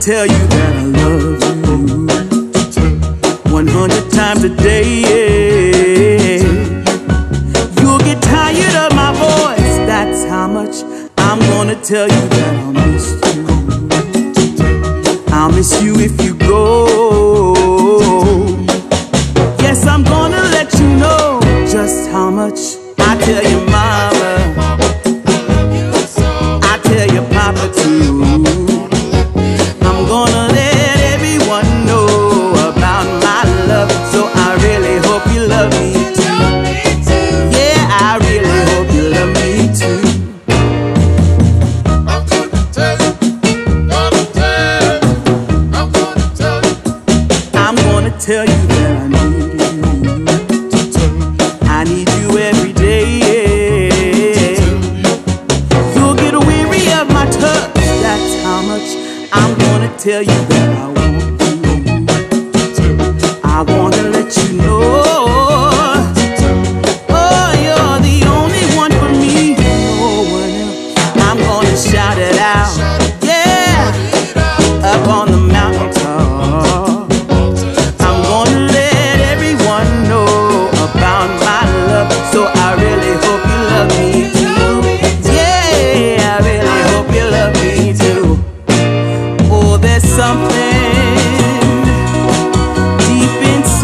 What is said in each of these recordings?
tell you that I love you 100 times a day. Yeah. You'll get tired of my voice, that's how much I'm gonna tell you that I'll miss you. I'll miss you if you go. Yes, I'm gonna let you know just how much I tell you, mama. Tell you that I need you. I need you every day. You'll get weary of my touch. That's how much I'm gonna tell you that I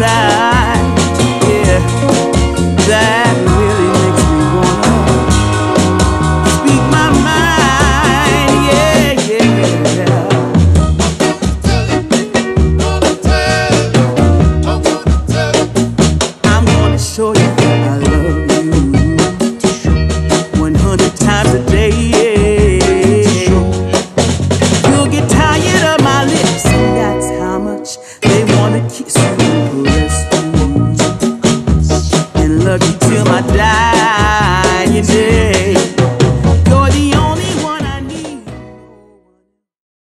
yeah, that really makes me wanna speak my mind. Yeah, yeah, yeah. I'm gonna show you that I love you 100 times a day. You'll get tired of my lips, and that's how much they wanna kiss I'll be till